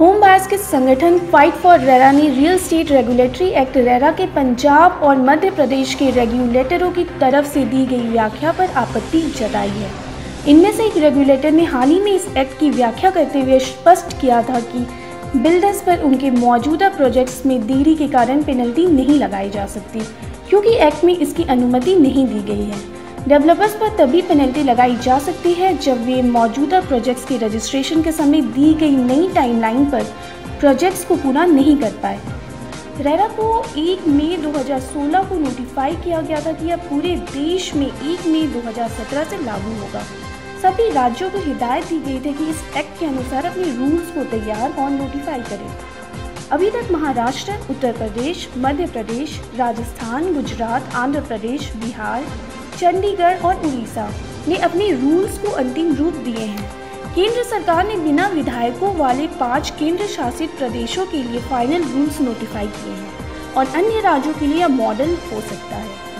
Home buyers के संगठन fight for RERA ने real estate regulatory act RERA के पंजाब और मध्य प्रदेश के रेगुलेटरों की तरफ़ से दी गई व्याख्या पर आपत्ति जताई है। इनमें से एक रेगुलेटर ने हाल ही में इस एक्ट की व्याख्या करते हुए स्पष्ट किया था कि बिल्डर्स पर उनके मौजूदा प्रोजेक्ट्स में देरी के कारण पेनल्टी नहीं लगाई जा सकती, क्योंकि एक्ट में इसकी अनुमति नहीं दी गई है। डेवलपर्स पर तभी पेनल्टी लगाई जा सकती है जब वे मौजूदा प्रोजेक्ट्स के रजिस्ट्रेशन के समय दी गई नई टाइमलाइन पर प्रोजेक्ट्स को पूरा नहीं कर पाए। रेरा को 1 मई 2016 को नोटिफाई किया गया था कि यह पूरे देश में 1 मई 2017 से लागू होगा। सभी राज्यों को हिदायत दी गई थी कि इस एक्ट के अनुसार अपने रूल्स को तैयार और नोटिफाई करें। अभी तक महाराष्ट्र, उत्तर प्रदेश, मध्य प्रदेश, राजस्थान, गुजरात, आंध्र प्रदेश, बिहार चंडीगढ़ और उड़ीसा ने अपने रूल्स को अंतिम रूप दिए हैं। केंद्र सरकार ने बिना विधायकों वाले पाँच केंद्र शासित प्रदेशों के लिए फाइनल रूल्स नोटिफाई किए हैं और अन्य राज्यों के लिए मॉडल हो सकता है।